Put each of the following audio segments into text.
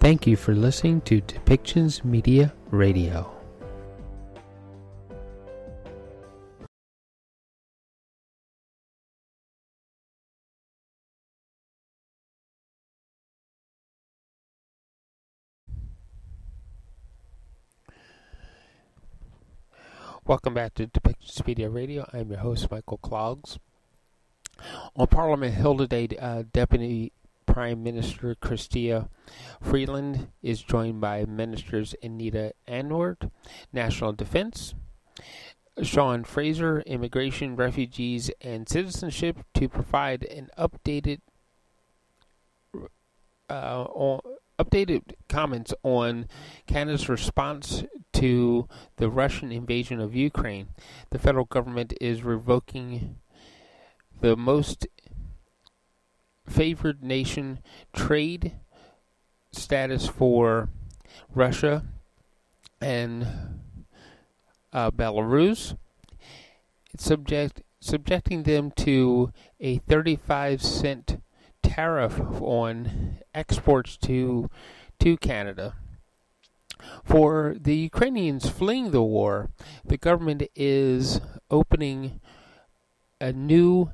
Thank you for listening to Depictions Media Radio. Welcome back to Depictions Media Radio. I'm your host, Michael Clogs. On Parliament Hill today, uh, Deputy Prime Minister Chrystia Freeland is joined by Ministers Anita Anand, National Defense, Sean Fraser, Immigration, Refugees, and Citizenship, to provide an updated uh, on, updated comments on Canada's response to the Russian invasion of Ukraine. The federal government is revoking the most favored nation trade status for Russia and uh, Belarus. Subject subjecting them to a 35 cent tariff on exports to to Canada. For the Ukrainians fleeing the war, the government is opening a new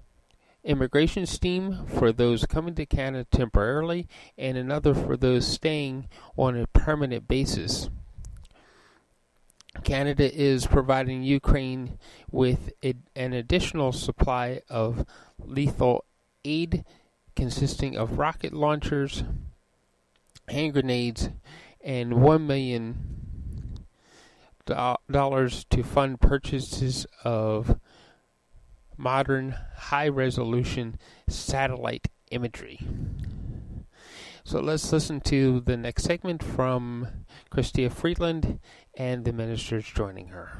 immigration scheme for those coming to Canada temporarily and another for those staying on a permanent basis. Canada is providing Ukraine with an additional supply of lethal aid consisting of rocket launchers, hand grenades, and $1 million to fund purchases of modern high resolution satellite imagery. So let's listen to the next segment from Chrystia Freeland and the ministers joining her.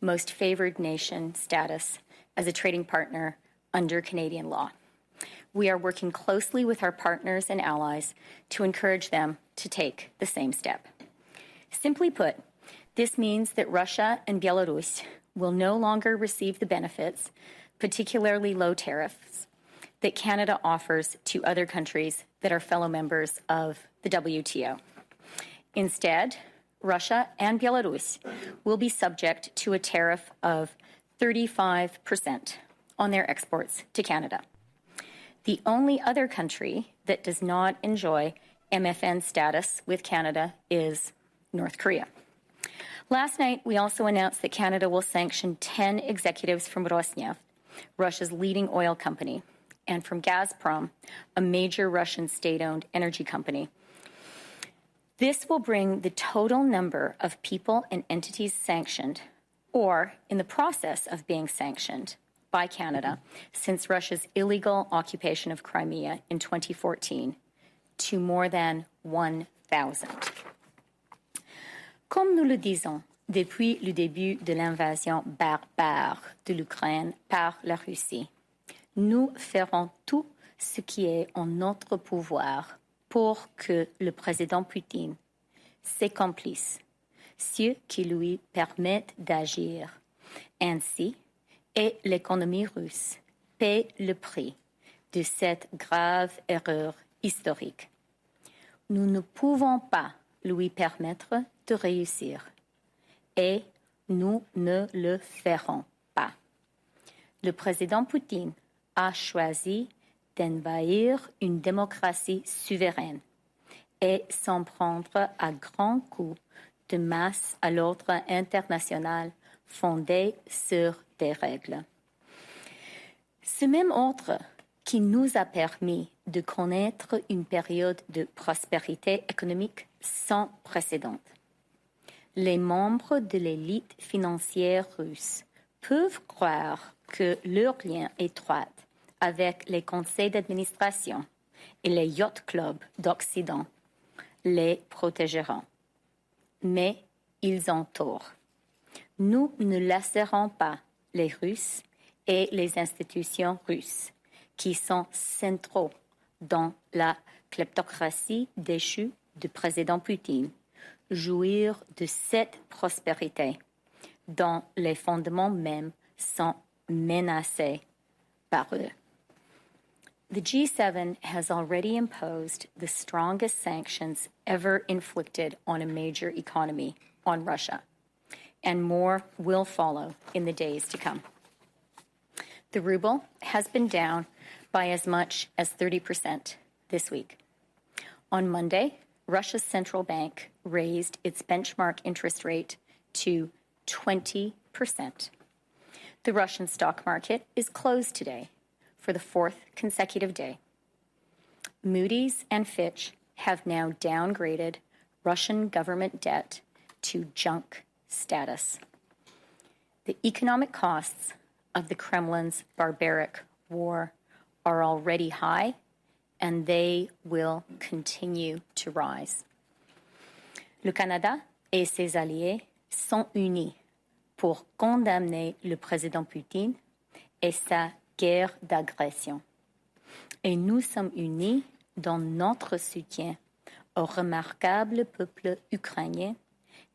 most favored nation status as a trading partner under Canadian law. We are working closely with our partners and allies to encourage them to take the same step. Simply put, this means that Russia and Belarus will no longer receive the benefits, particularly low tariffs, that Canada offers to other countries that are fellow members of the WTO. Instead, Russia and Belarus will be subject to a tariff of 35% on their exports to Canada. The only other country that does not enjoy MFN status with Canada is North Korea. Last night, we also announced that Canada will sanction 10 executives from Rosneft, Russia's leading oil company, and from Gazprom, a major Russian state owned energy company, this will bring the total number of people and entities sanctioned, or in the process of being sanctioned, by Canada since Russia's illegal occupation of Crimea in 2014 to more than 1,000. Comme nous le disons depuis le début de l'invasion barbare de l'Ukraine par la Russie, nous ferons tout ce qui est en notre pouvoir pour que le président Poutine, ses complices, ceux qui lui permettent d'agir, ainsi et l'économie russe paient le prix de cette grave erreur historique. Nous ne pouvons pas lui permettre de réussir et nous ne le ferons pas. Le président Poutine a choisi d'envahir une démocratie souveraine et s'en prendre à grands coups de masse à l'ordre international fondé sur des règles. Ce même ordre qui nous a permis de connaître une période de prospérité économique sans précédent. Les membres de l'élite financière russe peuvent croire que leur lien étroit avec les conseils d'administration et les yacht clubs d'Occident les protégeront. Mais ils ont tort. Nous ne laisserons pas les Russes et les institutions russes qui sont centraux dans la kleptocratie déchue du président Poutine jouir de cette prospérité dont les fondements mêmes sont menacés par eux. The G7 has already imposed the strongest sanctions ever inflicted on a major economy, on Russia, and more will follow in the days to come. The ruble has been down by as much as 30% this week. On Monday, Russia's central bank raised its benchmark interest rate to 20%. The Russian stock market is closed today for the fourth consecutive day. Moody's and Fitch have now downgraded Russian government debt to junk status. The economic costs of the Kremlin's barbaric war are already high, and they will continue to rise. Le Canada et ses alliés sont unis pour condamner le président Poutine et sa guerre d'agression. Et nous sommes unis dans notre soutien au remarquable peuple ukrainien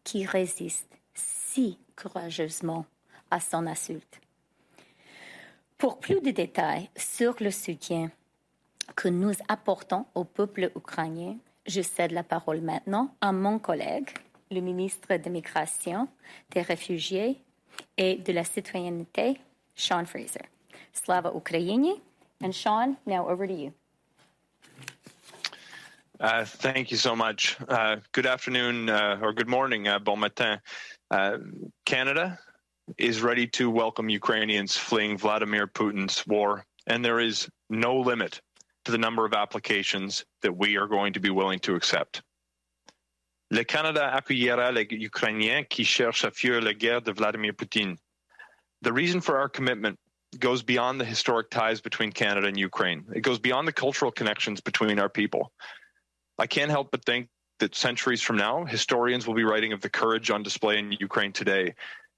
qui résiste si courageusement à son insulte. Pour plus de détails sur le soutien que nous apportons au peuple ukrainien, je cède la parole maintenant à mon collègue, le ministre de Migration, des Réfugiés et de la Citoyenneté, Sean Fraser. Slava Ukraini. And Sean, now over to you. Uh, thank you so much. Uh, good afternoon uh, or good morning, uh, bon matin. Uh, Canada is ready to welcome Ukrainians fleeing Vladimir Putin's war, and there is no limit to the number of applications that we are going to be willing to accept. Le Canada accueillera les Ukrainiens qui cherchent à fuir la guerre de Vladimir Putin. The reason for our commitment goes beyond the historic ties between Canada and Ukraine. It goes beyond the cultural connections between our people. I can't help but think that centuries from now, historians will be writing of the courage on display in Ukraine today,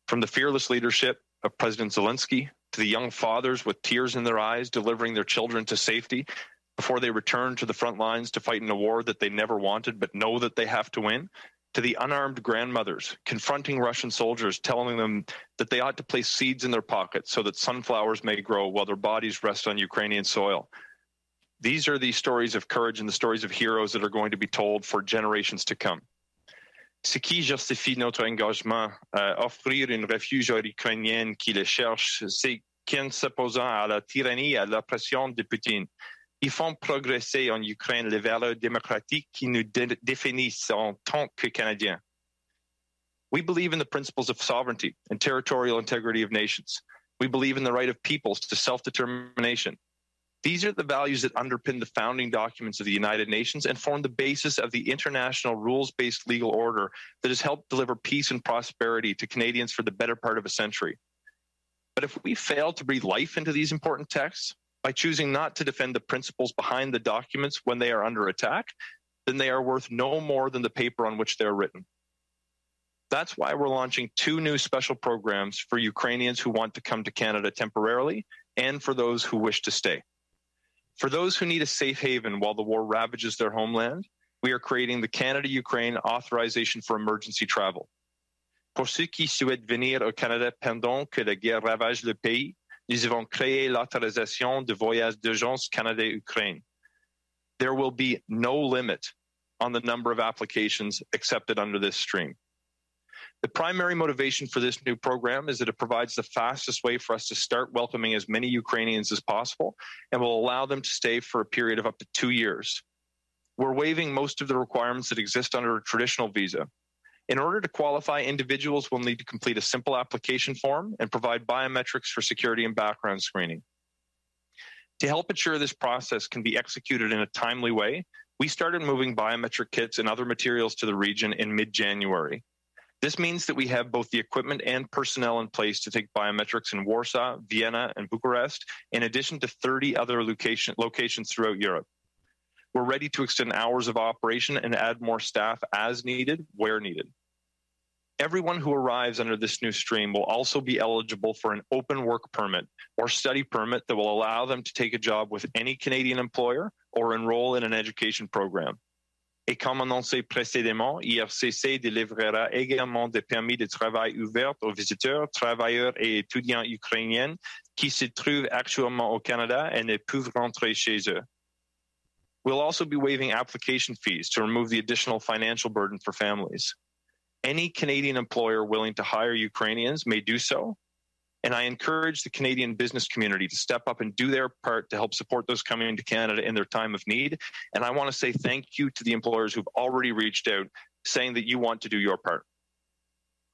from the fearless leadership of President Zelensky to the young fathers with tears in their eyes delivering their children to safety before they return to the front lines to fight in a war that they never wanted but know that they have to win, to the unarmed grandmothers confronting Russian soldiers, telling them that they ought to place seeds in their pockets so that sunflowers may grow while their bodies rest on Ukrainian soil. These are the stories of courage and the stories of heroes that are going to be told for generations to come. Ce qui justifie notre engagement à offrir un refuge aux Ukrainiens qui le cherchent, c'est qu'en s'opposant à la tyrannie et à l'oppression de Poutine, ils font progresser en Ukraine les valeurs démocratiques qui nous dé- définissent en tant que Canadiens. We believe in the principles of sovereignty and territorial integrity of nations. We believe in the right of peoples to self-determination. These are the values that underpin the founding documents of the United Nations and form the basis of the international rules-based legal order that has helped deliver peace and prosperity to Canadians for the better part of a century. But if we fail to breathe life into these important texts, by choosing not to defend the principles behind the documents when they are under attack, then they are worth no more than the paper on which they're written. That's why we're launching two new special programs for Ukrainians who want to come to Canada temporarily and for those who wish to stay. For those who need a safe haven while the war ravages their homeland, we are creating the Canada Ukraine Authorization for Emergency Travel. Pour ceux qui souhaitent venir au Canada pendant que la guerre ravage le pays, nous avons créé l'autorisation de voyage d'urgence Canada-Ukraine. There will be no limit on the number of applications accepted under this stream. The primary motivation for this new program is that it provides the fastest way for us to start welcoming as many Ukrainians as possible and will allow them to stay for a period of up to two years. We're waiving most of the requirements that exist under a traditional visa. In order to qualify, individuals will need to complete a simple application form and provide biometrics for security and background screening. To help ensure this process can be executed in a timely way, we started moving biometric kits and other materials to the region in mid January. This means that we have both the equipment and personnel in place to take biometrics in Warsaw, Vienna, and Bucharest, in addition to 30 other location, locations throughout Europe. We're ready to extend hours of operation and add more staff as needed, where needed. Everyone who arrives under this new stream will also be eligible for an open work permit or study permit that will allow them to take a job with any Canadian employer or enroll in an education program. Et comme annoncé précédemment, IRCC délivrera également des permis de travail ouverts aux visiteurs, travailleurs et étudiants ukrainiens qui se trouvent actuellement au Canada et ne peuvent rentrer chez eux. We'll also be waiving application fees to remove the additional financial burden for families. Any Canadian employer willing to hire Ukrainians may do so. And I encourage the Canadian business community to step up and do their part to help support those coming into Canada in their time of need. And I want to say thank you to the employers who've already reached out saying that you want to do your part.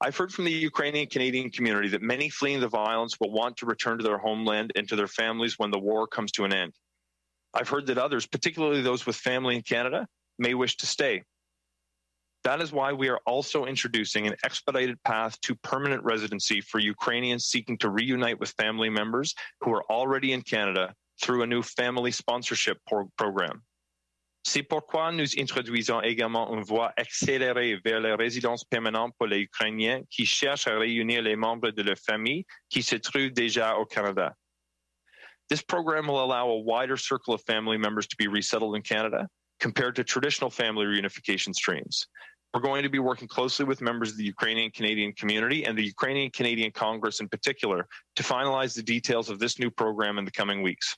I've heard from the Ukrainian Canadian community that many fleeing the violence will want to return to their homeland and to their families when the war comes to an end. I've heard that others, particularly those with family in Canada, may wish to stay. That is why we are also introducing an expedited path to permanent residency for Ukrainians seeking to reunite with family members who are already in Canada through a new family sponsorship pro- program. C'est pourquoi nous introduisons également une voie accélérée vers la résidence permanente pour les Ukrainiens qui cherchent à réunir les membres de leur famille qui se trouvent déjà au Canada. This program will allow a wider circle of family members to be resettled in Canada compared to traditional family reunification streams. We're going to be working closely with members of the Ukrainian Canadian community and the Ukrainian Canadian Congress in particular to finalize the details of this new program in the coming weeks.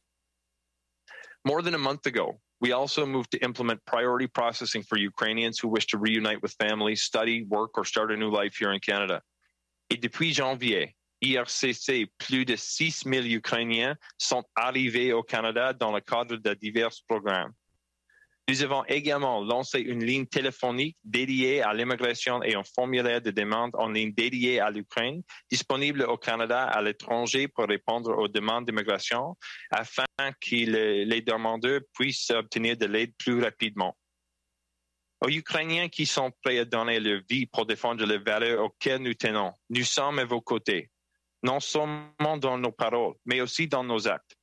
More than a month ago, we also moved to implement priority processing for Ukrainians who wish to reunite with families, study, work, or start a new life here in Canada. Et depuis janvier, IRCC, plus de 6 000 Ukrainiens sont arrivés au Canada dans le cadre de divers programmes. Nous avons également lancé une ligne téléphonique dédiée à l'immigration et un formulaire de demande en ligne dédié à l'Ukraine, disponible au Canada à l'étranger pour répondre aux demandes d'immigration, afin que les demandeurs puissent obtenir de l'aide plus rapidement. Aux Ukrainiens qui sont prêts à donner leur vie pour défendre les valeurs auxquelles nous tenons, nous sommes à vos côtés, non seulement dans nos paroles, mais aussi dans nos actes.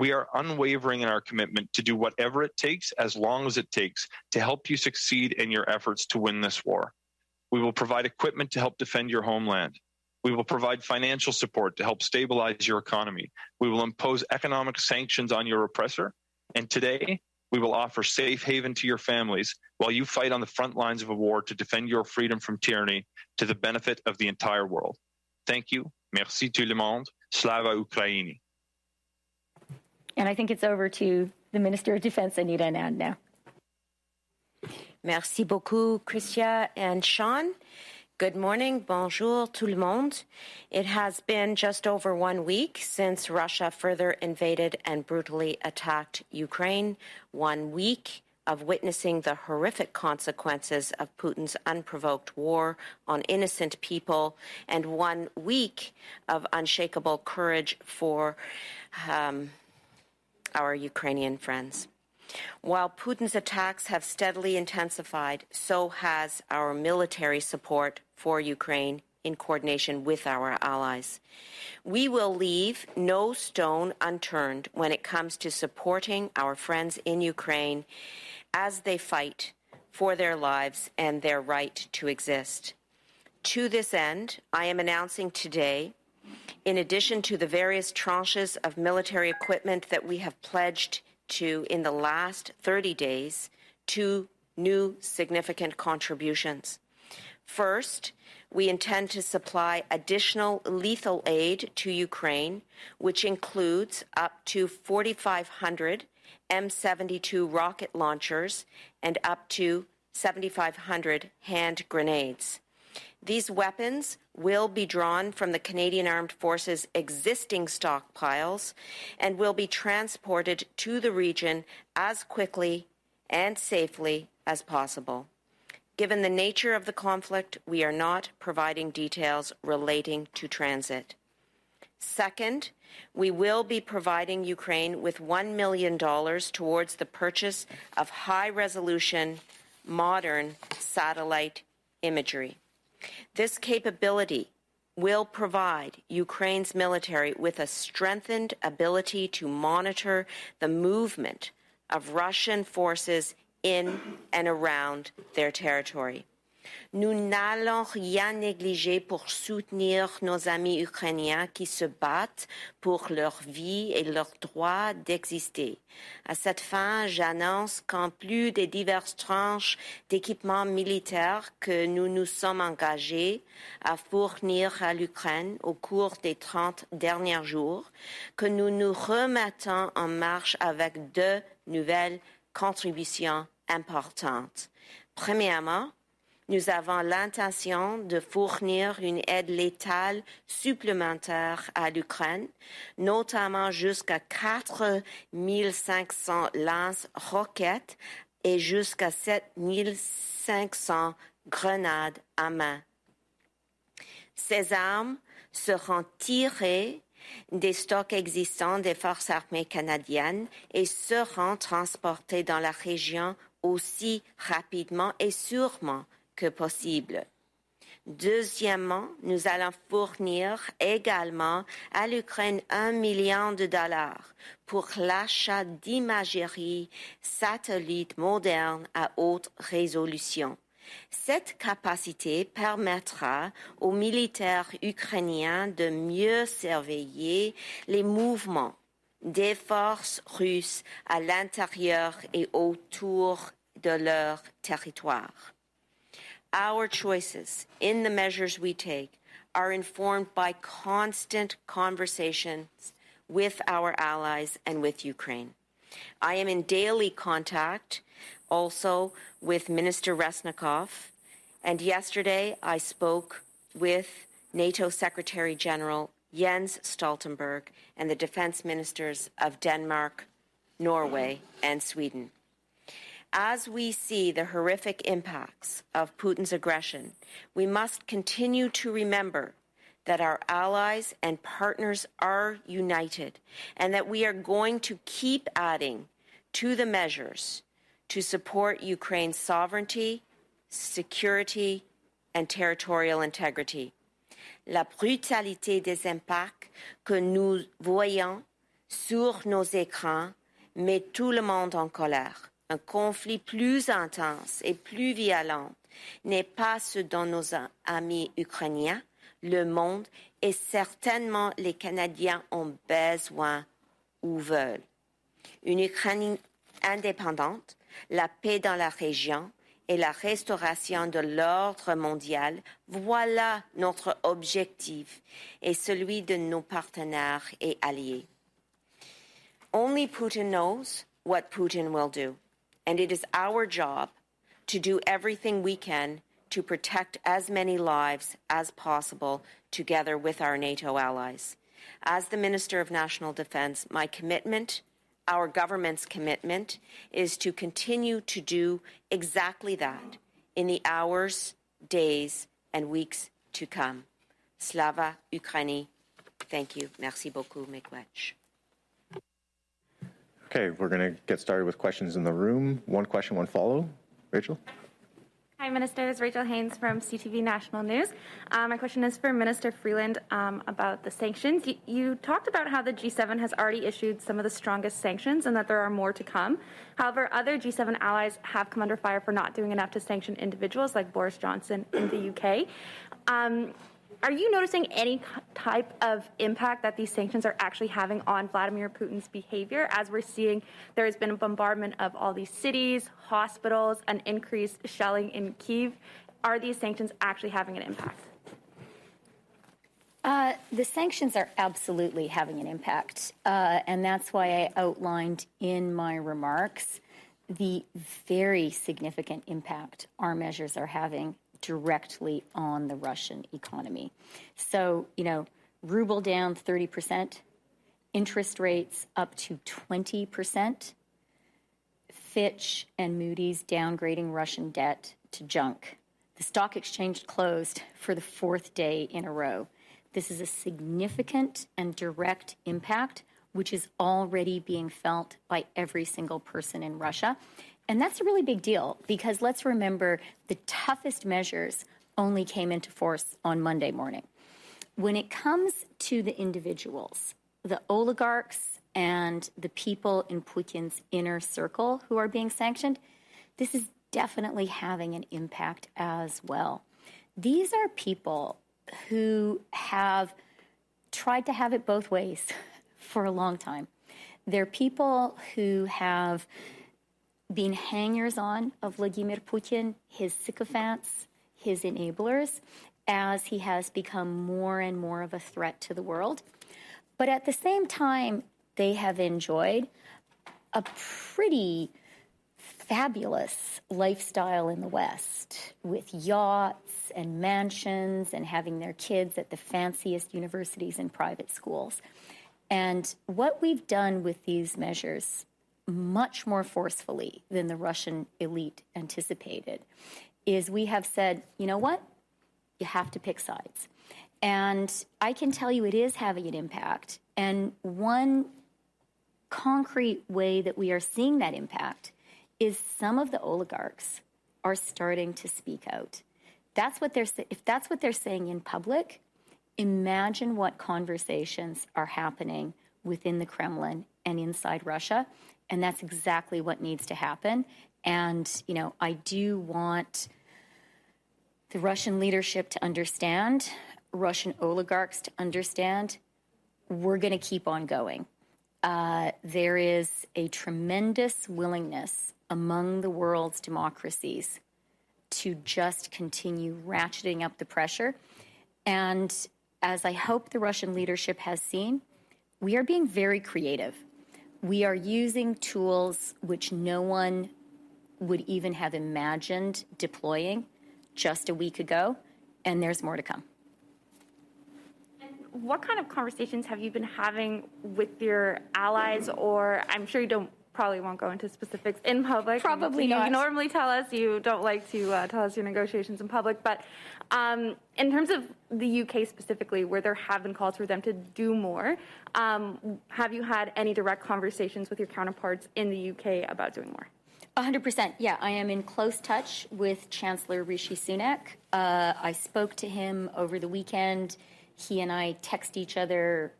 We are unwavering in our commitment to do whatever it takes, as long as it takes, to help you succeed in your efforts to win this war. We will provide equipment to help defend your homeland. We will provide financial support to help stabilize your economy. We will impose economic sanctions on your oppressor. And today, we will offer safe haven to your families while you fight on the front lines of a war to defend your freedom from tyranny to the benefit of the entire world. Thank you. Merci tout le monde. Slava Ukraini. And I think it's over to the Minister of Defense, Anita Anand, now. Merci beaucoup, Chrystia and Sean. Good morning, bonjour tout le monde. It has been just over one week since Russia further invaded and brutally attacked Ukraine. One week of witnessing the horrific consequences of Putin's unprovoked war on innocent people, and one week of unshakable courage for um, our Ukrainian friends. While Putin's attacks have steadily intensified, so has our military support for Ukraine in coordination with our allies. We will leave no stone unturned when it comes to supporting our friends in Ukraine as they fight for their lives and their right to exist. To this end, I am announcing today in addition to the various tranches of military equipment that we have pledged to in the last 30 days, two new significant contributions. First, we intend to supply additional lethal aid to Ukraine, which includes up to 4,500 M72 rocket launchers and up to 7,500 hand grenades. These weapons will be drawn from the Canadian Armed Forces' existing stockpiles and will be transported to the region as quickly and safely as possible. Given the nature of the conflict, we are not providing details relating to transit. Second, we will be providing Ukraine with $1 million towards the purchase of high resolution, modern satellite imagery. This capability will provide Ukraine's military with a strengthened ability to monitor the movement of Russian forces in and around their territory. Nous n'allons rien négliger pour soutenir nos amis ukrainiens qui se battent pour leur vie et leur droit d'exister. À cette fin, j'annonce qu'en plus des diverses tranches d'équipements militaires que nous nous sommes engagés à fournir à l'Ukraine au cours des 30 derniers jours, que nous nous remettons en marche avec deux nouvelles contributions importantes. Premièrement, nous avons l'intention de fournir une aide létale supplémentaire à l'Ukraine, notamment jusqu'à 4500 lance-roquettes et jusqu'à 7500 grenades à main. Ces armes seront tirées des stocks existants des forces armées canadiennes et seront transportées dans la région aussi rapidement et sûrement que possible. Deuxièmement, nous allons fournir également à l'Ukraine un million de dollars pour l'achat d'imagerie satellite moderne à haute résolution. Cette capacité permettra aux militaires ukrainiens de mieux surveiller les mouvements des forces russes à l'intérieur et autour de leur territoire. Our choices in the measures we take are informed by constant conversations with our allies and with Ukraine. I am in daily contact also with Minister Reznikov, and yesterday I spoke with NATO Secretary General Jens Stoltenberg and the defense ministers of Denmark, Norway, and Sweden. As we see the horrific impacts of Putin's aggression, we must continue to remember that our allies and partners are united and that we are going to keep adding to the measures to support Ukraine's sovereignty, security, and territorial integrity. La brutalité des impacts que nous voyons sur nos écrans met tout le monde en colère un conflit plus intense et plus violent n'est pas ce dont nos amis ukrainiens, le monde et certainement les Canadiens ont besoin ou veulent. Une Ukraine indépendante, la paix dans la région et la restauration de l'ordre mondial, voilà notre objectif et celui de nos partenaires et alliés. Only Putin knows what Putin will do. And it is our job to do everything we can to protect as many lives as possible together with our NATO allies. As the Minister of National Defense, my commitment, our government's commitment, is to continue to do exactly that in the hours, days, and weeks to come. Slava Ukraini. Thank you. Merci beaucoup, Miigwech. Okay, we're going to get started with questions in the room. One question, one follow. Rachel? Hi, Ministers. Rachel Haynes from CTV National News. Um, my question is for Minister Freeland um, about the sanctions. You, you, talked about how the G7 has already issued some of the strongest sanctions and that there are more to come. However, other G7 allies have come under fire for not doing enough to sanction individuals like Boris Johnson in the UK. Um, are you noticing any type of impact that these sanctions are actually having on Vladimir Putin's behavior? As we're seeing, there has been a bombardment of all these cities, hospitals, an increased shelling in Kiev. Are these sanctions actually having an impact? Uh, the sanctions are absolutely having an impact, uh, and that's why I outlined in my remarks the very significant impact our measures are having directly on the Russian economy. So, you know, ruble down 30%, interest rates up to 20%, Fitch and Moody's downgrading Russian debt to junk. The stock exchange closed for the fourth day in a row. This is a significant and direct impact, which is already being felt by every single person in Russia. And that's a really big deal because let's remember the toughest measures only came into force on Monday morning. When it comes to the individuals, the oligarchs and the people in Putin's inner circle who are being sanctioned, this is definitely having an impact as well. These are people who have tried to have it both ways for a long time. They're people who have been hangers on of Vladimir Putin, his sycophants, his enablers, as he has become more and more of a threat to the world. But at the same time, they have enjoyed a pretty fabulous lifestyle in the West with yachts and mansions and having their kids at the fanciest universities and private schools. And what we've done with these measures, much more forcefully than the Russian elite anticipated, is we have said, you know what? You have to pick sides. And I can tell you it is having an impact. And one concrete way that we are seeing that impact is some of the oligarchs are starting to speak out. That's what they're if that's what they're saying in public, imagine what conversations are happening within the Kremlin and inside Russia, and that's exactly what needs to happen. And, you know, I do want the Russian leadership to understand, Russian oligarchs to understand, we're going to keep on going. Uh, there is a tremendous willingness among the world's democracies to just continue ratcheting up the pressure. And as I hope the Russian leadership has seen, we are being very creative. We are using tools which no one would even have imagined deploying just a week ago, and there's more to come. What kind of conversations have you been having with your allies, or I'm sure you don't probably won't go into specifics in public. Probably you, not. You normally tell us you don't like to uh, tell us your negotiations in public, but um, in terms of the UK specifically, where there have been calls for them to do more, um, have you had any direct conversations with your counterparts in the UK about doing more? 100%. Yeah, I am in close touch with Chancellor Rishi Sunak. Uh, I spoke to him over the weekend. He and I text each other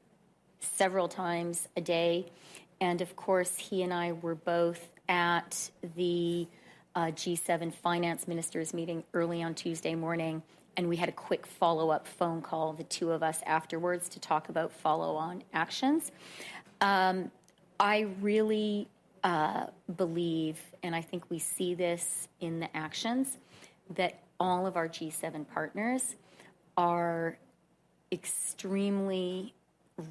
several times a day. And of course, he and I were both at the uh, G7 finance ministers meeting early on Tuesday morning. And we had a quick follow up phone call, the two of us afterwards, to talk about follow on actions. Um, I really uh, believe, and I think we see this in the actions, that all of our G7 partners are extremely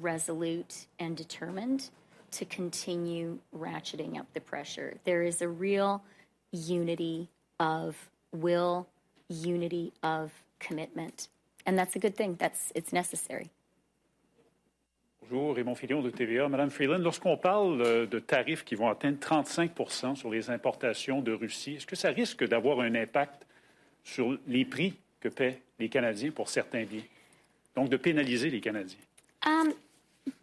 resolute and determined to continue ratcheting up the pressure. There is a real unity of will, unity of commitment. And that's a good thing. That's, it's necessary. Bonjour, Raymond Filion de TVA. Madame Freeland, lorsqu'on parle de tarifs qui vont atteindre 35 sur les importations de Russie, est-ce que ça risque d'avoir un impact sur les prix que paient les Canadiens pour certains biens? Donc, de pénaliser les Canadiens? Um,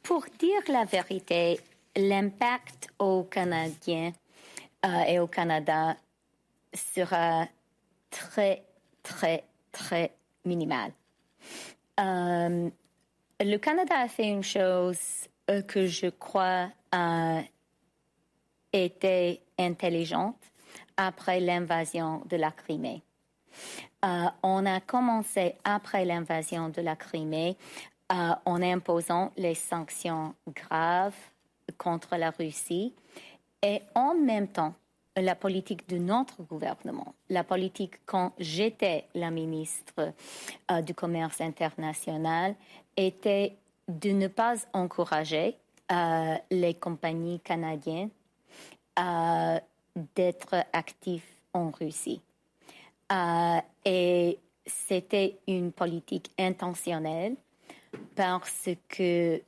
pour dire la vérité, l'impact aux Canadiens euh, et au Canada sera très, très, très minimal. Euh, le Canada a fait une chose euh, que je crois était intelligente après l'invasion de la Crimée. on a commencé après l'invasion de la Crimée en imposant les sanctions graves contre la Russie et en même temps la politique de notre gouvernement, la politique quand j'étais la ministre euh, du Commerce international, était de ne pas encourager euh, les compagnies canadiennes euh, d'être actifs en Russie. et c'était une politique intentionnelle parce que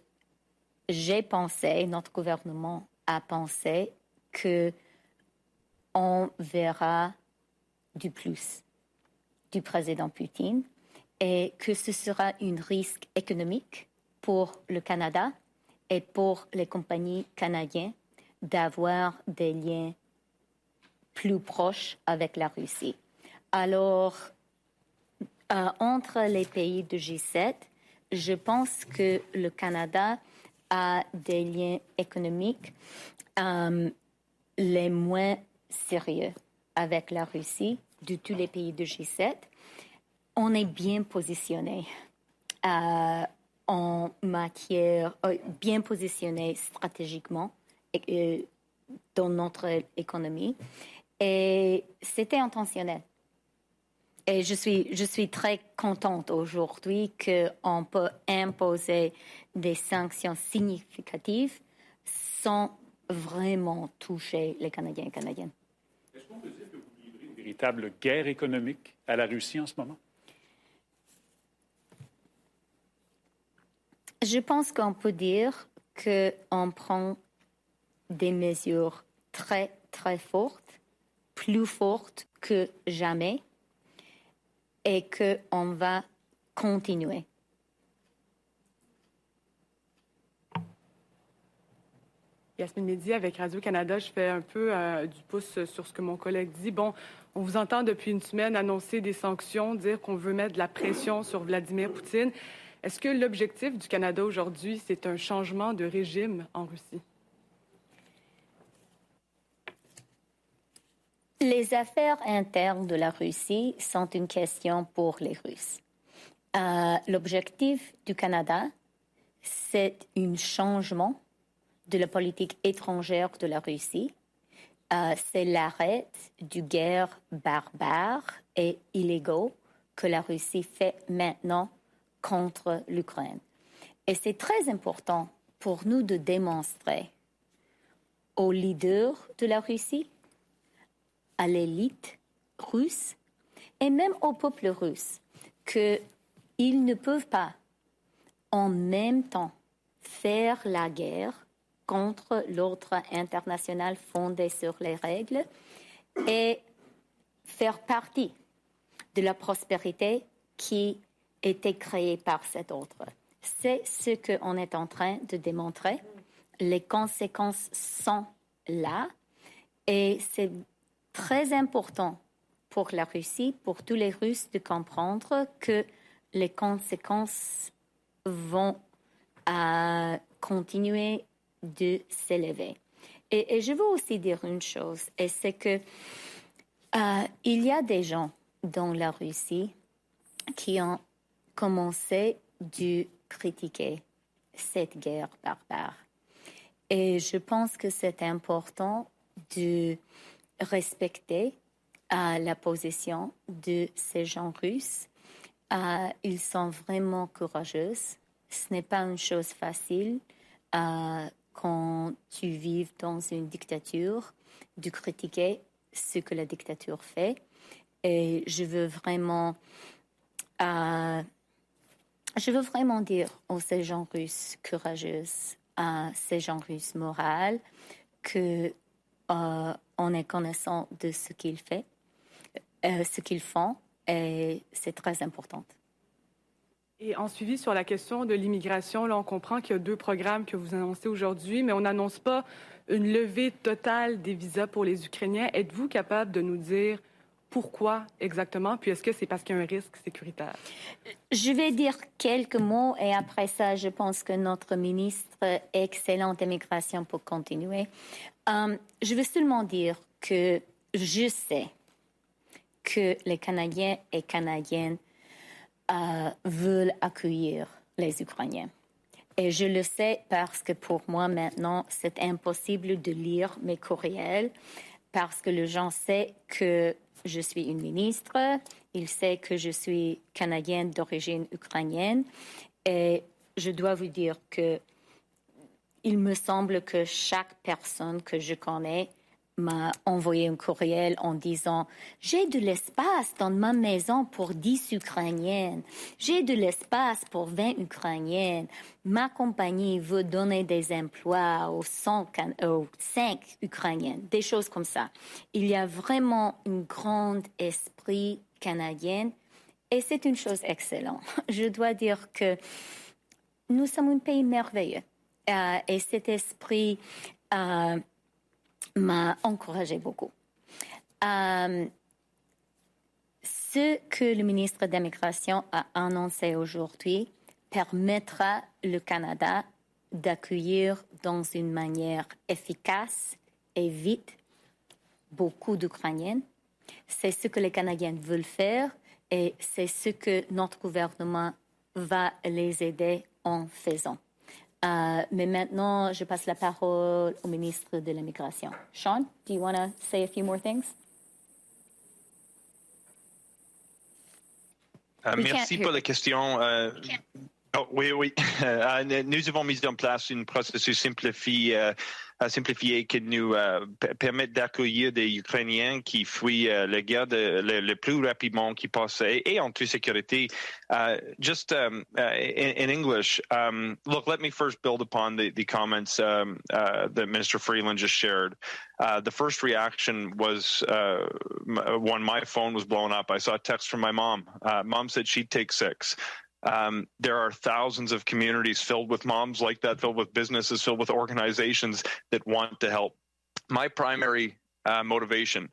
j'ai pensé, notre gouvernement a pensé que on verra du plus du président Poutine et que ce sera un risque économique pour le Canada et pour les compagnies canadiennes d'avoir des liens plus proches avec la Russie. Alors, euh, entre les pays de G7, je pense que le Canada a des liens économiques euh, les moins sérieux avec la Russie de tous les pays de G7, on est bien positionné euh, en matière, euh, bien positionné stratégiquement dans notre économie. Et c'était intentionnel. Et je suis, je suis très contente aujourd'hui qu'on peut imposer des sanctions significatives sans vraiment toucher les Canadiens et Canadiennes. Est-ce qu'on peut dire que vous livrez une véritable guerre économique à la Russie en ce moment? Je pense qu'on peut dire qu'on prend des mesures très, très fortes, plus fortes que jamais, et qu'on va continuer. Yasmine Midi avec Radio-Canada, je fais un peu euh, du pouce sur ce que mon collègue dit. Bon, on vous entend depuis une semaine annoncer des sanctions, dire qu'on veut mettre de la pression sur Vladimir Poutine. Est-ce que l'objectif du Canada aujourd'hui, c'est un changement de régime en Russie? Les affaires internes de la Russie sont une question pour les Russes. Euh, l'objectif du Canada, c'est un changement de la politique étrangère de la Russie. Euh, c'est l'arrêt du guerre barbare et illégaux que la Russie fait maintenant contre l'Ukraine. Et c'est très important pour nous de démontrer aux leaders de la Russie, à l'élite russe et même au peuple russe qu'ils ne peuvent pas en même temps faire la guerre contre l'ordre international fondé sur les règles et faire partie de la prospérité qui était créée par cet ordre. C'est ce qu'on est en train de démontrer. Les conséquences sont là et c'est très important pour la Russie, pour tous les Russes de comprendre que les conséquences vont euh, continuer de s'élever. Et, je veux aussi dire une chose, et c'est que euh, il y a des gens dans la Russie qui ont commencé de critiquer cette guerre barbare. Et je pense que c'est important de respecter la position de ces gens russes. Ils sont vraiment courageux. Ce n'est pas une chose facile quand tu vis dans une dictature, de critiquer ce que la dictature fait. Et je veux vraiment, je veux vraiment dire aux ces gens russes courageux, à ces gens russes moraux, que euh, on est connaissant de ce qu'ils font, euh, ce qu'ils font, et c'est très important. Et en suivi sur la question de l'immigration, là, on comprend qu'il y a deux programmes que vous annoncez aujourd'hui, mais on n'annonce pas une levée totale des visas pour les Ukrainiens. Êtes-vous capable de nous dire pourquoi exactement? Puis est-ce que c'est parce qu'il y a un risque sécuritaire? Je vais dire quelques mots et après ça, je pense que notre ministre excellente immigration peut continuer. Euh, je veux seulement dire que je sais que les Canadiens et Canadiennes euh, veulent accueillir les Ukrainiens. Et je le sais parce que pour moi maintenant, c'est impossible de lire mes courriels parce que le gens sait que je suis une ministre, il sait que je suis canadienne d'origine ukrainienne et je dois vous dire que il me semble que chaque personne que je connais m'a envoyé un courriel en disant J'ai de l'espace dans ma maison pour 10 Ukrainiennes. J'ai de l'espace pour 20 Ukrainiennes. Ma compagnie veut donner des emplois aux 5 Ukrainiennes. Des choses comme ça. Il y a vraiment un grand esprit canadien et c'est une chose excellente. Je dois dire que nous sommes un pays merveilleux. Euh, et cet esprit euh, m'a encouragé beaucoup. Euh, ce que le ministre de l'Immigration a annoncé aujourd'hui permettra le Canada d'accueillir dans une manière efficace et vite beaucoup d'Ukrainiennes C'est ce que les Canadiens veulent faire et c'est ce que notre gouvernement va les aider en faisant. Uh, mais maintenant, je passe la parole au ministre de l'Immigration. Sean, do you want to say a few more things? Uh, merci pour la question. Uh, oh, oui, oui. nous avons mis en place un processus simplifié simplifié qui nous euh, permettent d'accueillir des Ukrainiens qui fuient euh, la guerre le, plus rapidement qui passent et, et en toute sécurité. Uh, just um, uh, in, in, English, um, look, let me first build upon the, the comments um, uh, that Minister Freeland just shared. Uh, the first reaction was uh, when my phone was blown up. I saw a text from my mom. Uh, mom said she'd take six. Um, there are thousands of communities filled with moms like that, filled with businesses, filled with organizations that want to help. My primary uh, motivation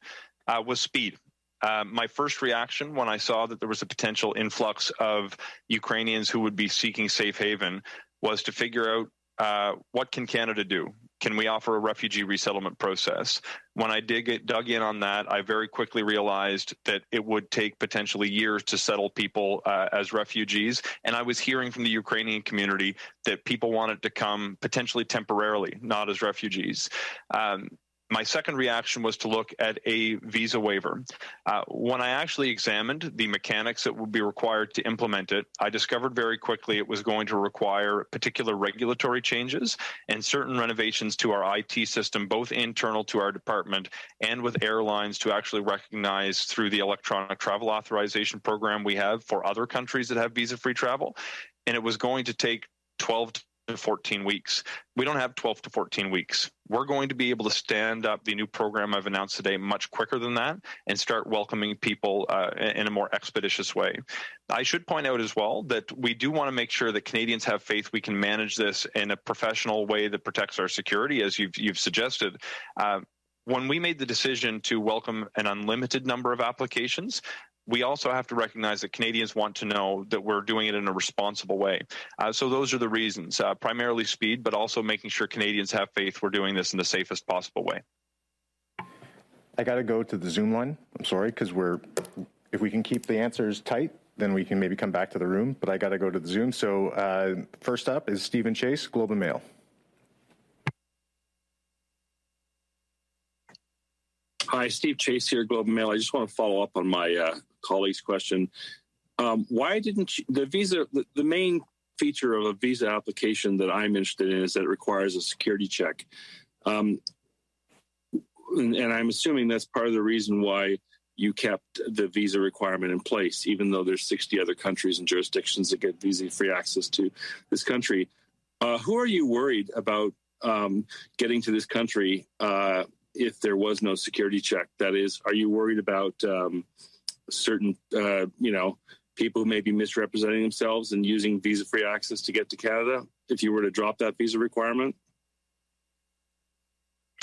uh, was speed. Uh, my first reaction when I saw that there was a potential influx of Ukrainians who would be seeking safe haven was to figure out uh, what can Canada do? Can we offer a refugee resettlement process? When I dig dug in on that, I very quickly realized that it would take potentially years to settle people uh, as refugees. And I was hearing from the Ukrainian community that people wanted to come potentially temporarily, not as refugees. Um, my second reaction was to look at a visa waiver. Uh, when I actually examined the mechanics that would be required to implement it, I discovered very quickly it was going to require particular regulatory changes and certain renovations to our IT system, both internal to our department and with airlines to actually recognize through the electronic travel authorization program we have for other countries that have visa free travel. And it was going to take 12 to 14 weeks. We don't have 12 to 14 weeks. We're going to be able to stand up the new program I've announced today much quicker than that and start welcoming people uh, in a more expeditious way. I should point out as well that we do want to make sure that Canadians have faith we can manage this in a professional way that protects our security, as you've, you've suggested. Uh, when we made the decision to welcome an unlimited number of applications, we also have to recognize that Canadians want to know that we're doing it in a responsible way. Uh, so those are the reasons, uh, primarily speed, but also making sure Canadians have faith we're doing this in the safest possible way. I got to go to the Zoom line. I'm sorry, because we're, if we can keep the answers tight, then we can maybe come back to the room, but I got to go to the Zoom. So uh, first up is Steven Chase, Globe and Mail. Hi, Steve Chase here, Globe and Mail. I just want to follow up on my uh, colleague's question. Um, why didn't you, the visa, the, the, main feature of a visa application that I'm interested in is that it requires a security check. Um, and, and, I'm assuming that's part of the reason why you kept the visa requirement in place, even though there's 60 other countries and jurisdictions that get visa free access to this country. Uh, who are you worried about um, getting to this country uh, if there was no security check? That is, are you worried about um, certain, uh, you know, people who may be misrepresenting themselves and using visa free access to get to Canada if you were to drop that visa requirement?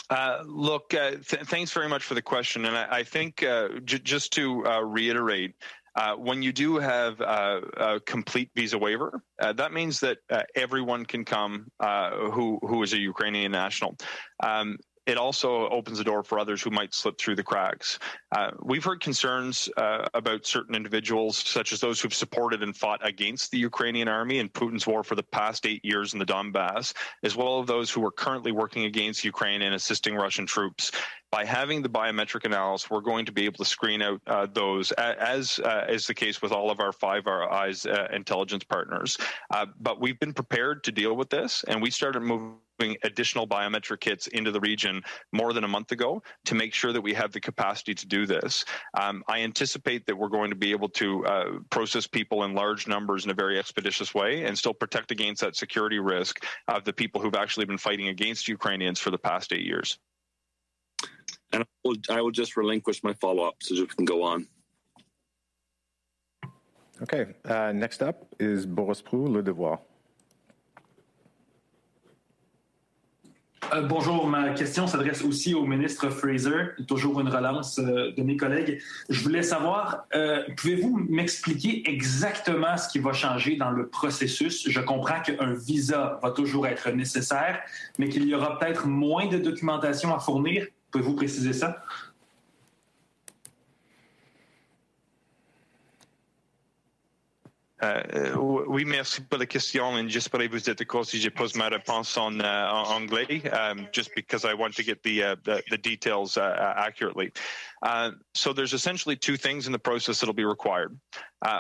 Uh, look, uh, th- thanks very much for the question. And I, I think uh, j- just to uh, reiterate, uh, when you do have uh, a complete visa waiver, that means that everyone can come who who is a Ukrainian national. Um, it also opens the door for others who might slip through the cracks. Uh, we've heard concerns uh, about certain individuals, such as those who've supported and fought against the Ukrainian army in Putin's war for the past eight years in the Donbass, as well as those who are currently working against Ukraine and assisting Russian troops. By having the biometric analysis, we're going to be able to screen out uh, those, as uh, is the case with all of our Five Eyes uh, intelligence partners. Uh, but we've been prepared to deal with this, and we started moving additional biometric kits into the region more than a month ago to make sure that we have the capacity to do this. Um, I anticipate that we're going to be able to uh, process people in large numbers in a very expeditious way and still protect against that security risk of the people who've actually been fighting against Ukrainians for the past eight years. And I will, I will just relinquish my follow up so we can go on. Okay. Uh, next up is Boris Proulx, Le Devoir. Euh, bonjour, ma question s'adresse aussi au ministre Fraser, toujours une relance euh, de mes collègues. Je voulais savoir, euh, pouvez-vous m'expliquer exactement ce qui va changer dans le processus? Je comprends qu'un visa va toujours être nécessaire, mais qu'il y aura peut-être moins de documentation à fournir. Pouvez-vous préciser ça? Oui, merci pour la question. And just pour vous êtes d'accord si je pose ma réponse en, uh, en anglais, um, just because I want to get the uh, the, the, details uh, accurately. so there's essentially two things in the process that'll be required.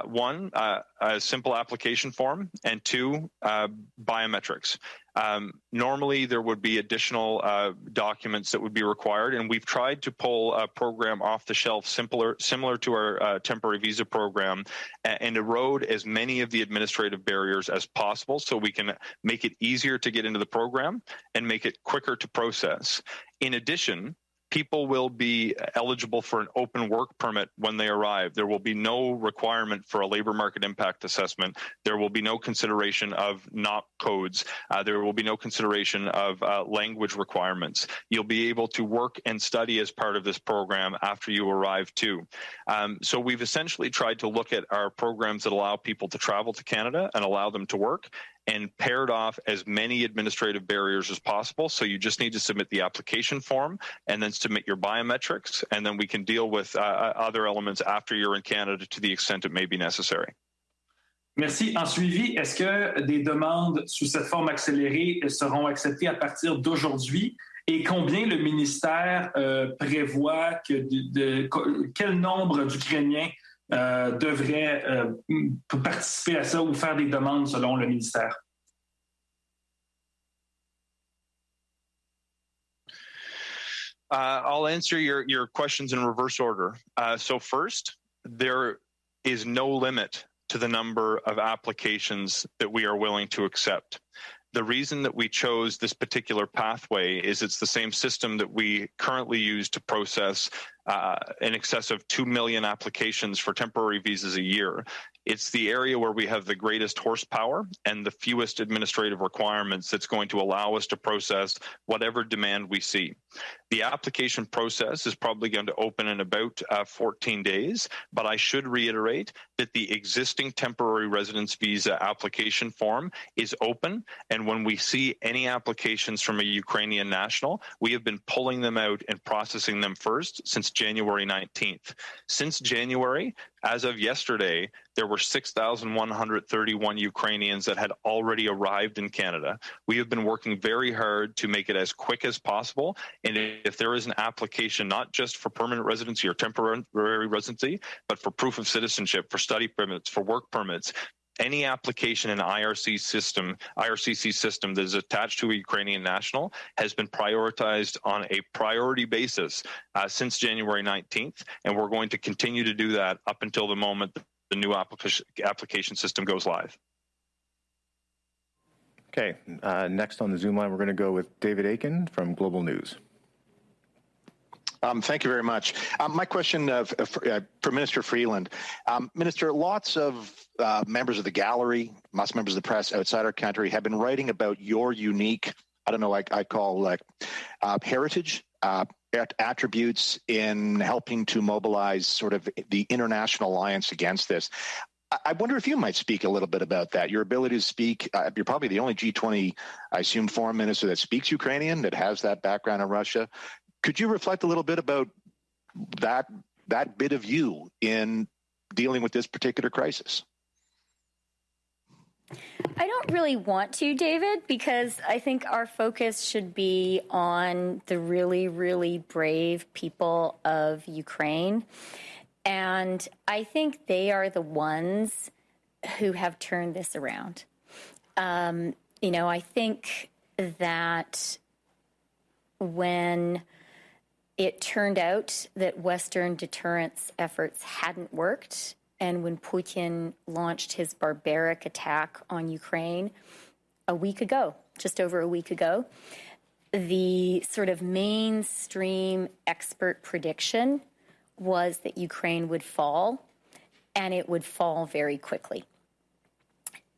one, a simple application form, and two, biometrics. Um, normally, there would be additional uh, documents that would be required, and we've tried to pull a program off the shelf similar similar to our uh, temporary visa program, and erode as many of the administrative barriers as possible, so we can make it easier to get into the program and make it quicker to process. In addition, people will be eligible for an open work permit when they arrive. There will be no requirement for a labor market impact assessment. There will be no consideration of NOC codes. Uh, there will be no consideration of uh, language requirements. You'll be able to work and study as part of this program after you arrive too. Um, so we've essentially tried to look at our programs that allow people to travel to Canada and allow them to work and paired off as many administrative barriers as possible. So you just need to submit the application form and then submit your biometrics, and then we can deal with uh, uh, other elements after you're in Canada to the extent it may be necessary. Merci. En suivi, est-ce que des demandes sous cette forme accélérée seront acceptées à partir d'aujourd'hui? Et combien le ministère euh, prévoit que de, de, quel nombre d'Ukrainiens euh, devraient euh, participer à ça ou faire des demandes selon le ministère? Uh, I'll answer your, your questions in reverse order. Uh, so, first, there is no limit to the number of applications that we are willing to accept. The reason that we chose this particular pathway is it's the same system that we currently use to process uh, in excess of 2 million applications for temporary visas a year. It's the area where we have the greatest horsepower and the fewest administrative requirements that's going to allow us to process whatever demand we see. The application process is probably going to open in about uh, 14 days, but I should reiterate that the existing temporary residence visa application form is open. And when we see any applications from a Ukrainian national, we have been pulling them out and processing them first since January 19th. Since January, as of yesterday, there were 6,131 Ukrainians that had already arrived in Canada. We have been working very hard to make it as quick as possible. And if there is an application, not just for permanent residency or temporary residency, but for proof of citizenship, for study permits, for work permits, any application in IRC system, IRCC system that is attached to a Ukrainian national has been prioritized on a priority basis uh, since January 19th, and we're going to continue to do that up until the moment the new application application system goes live. Okay, uh, next on the Zoom line, we're going to go with David Akin from Global News. Um, thank you very much. Um, my question uh, for, uh, for, Minister Freeland. Um, Minister, lots of uh, members of the gallery, most members of the press outside our country have been writing about your unique, I don't know, like I call like uh, heritage. Uh, attributes in helping to mobilize sort of the international alliance against this. I wonder if you might speak a little bit about that. Your ability to speak. Uh, you're probably the only G20, I assume, foreign minister that speaks Ukrainian that has that background in Russia. Could you reflect a little bit about that that bit of you in dealing with this particular crisis? I don't really want to, David, because I think our focus should be on the really, really brave people of Ukraine. And I think they are the ones who have turned this around. Um, you know, I think that when it turned out that Western deterrence efforts hadn't worked. And when Putin launched his barbaric attack on Ukraine a week ago, just over a week ago, the sort of mainstream expert prediction was that Ukraine would fall and it would fall very quickly.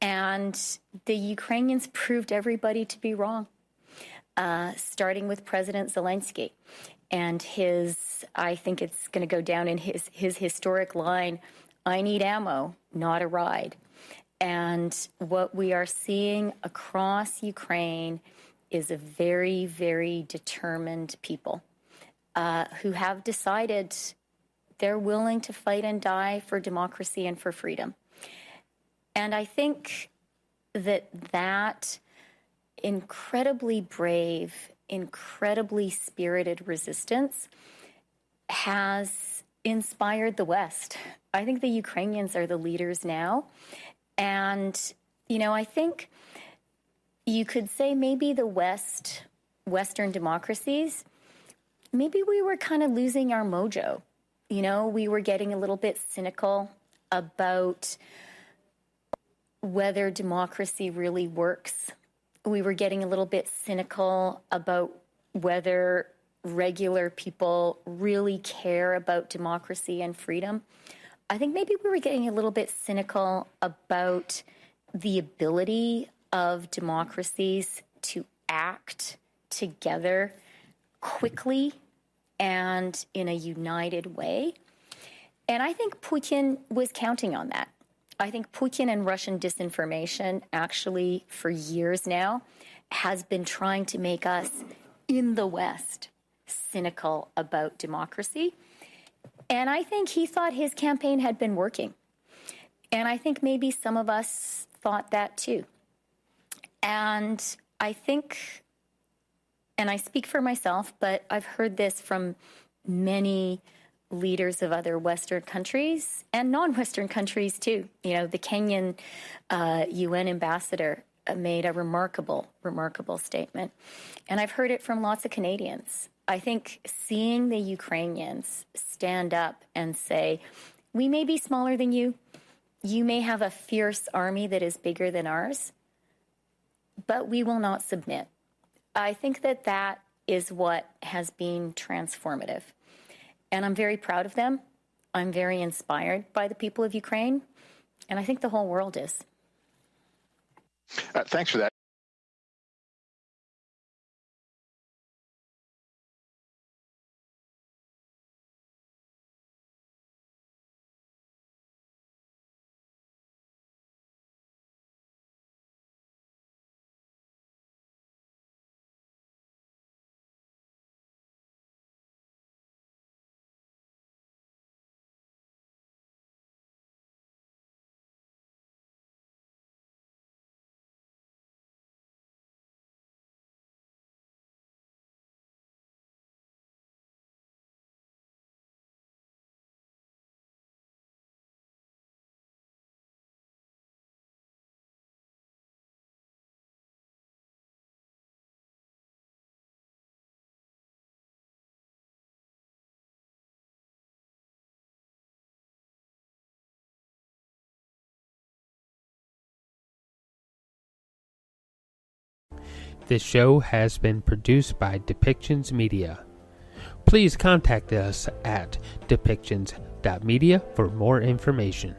And the Ukrainians proved everybody to be wrong, uh, starting with President Zelensky and his I think it's going to go down in his his historic line I need ammo not a ride. And what we are seeing across Ukraine is a very very determined people uh, who have decided they're willing to fight and die for democracy and for freedom. And I think that that incredibly brave, incredibly spirited resistance has inspired the West. I think the Ukrainians are the leaders now. And, you know, I think you could say maybe the West, Western democracies, maybe we were kind of losing our mojo. You know, we were getting a little bit cynical about whether democracy really works. We were getting a little bit cynical about whether regular people really care about democracy and freedom. I think maybe we were getting a little bit cynical about the ability of democracies to act together quickly and in a united way. And I think Putin was counting on that. I think Putin and Russian disinformation actually, for years now, has been trying to make us in the West cynical about democracy. And I think he thought his campaign had been working. And I think maybe some of us thought that too. And I think, and I speak for myself, but I've heard this from many leaders of other Western countries and non Western countries too. You know, the Kenyan uh, UN ambassador made a remarkable, remarkable statement. And I've heard it from lots of Canadians. I think seeing the Ukrainians stand up and say, we may be smaller than you, you may have a fierce army that is bigger than ours, but we will not submit. I think that that is what has been transformative. And I'm very proud of them. I'm very inspired by the people of Ukraine. And I think the whole world is. Uh, thanks for that. This show has been produced by Depictions Media. Please contact us at depictions.media for more information.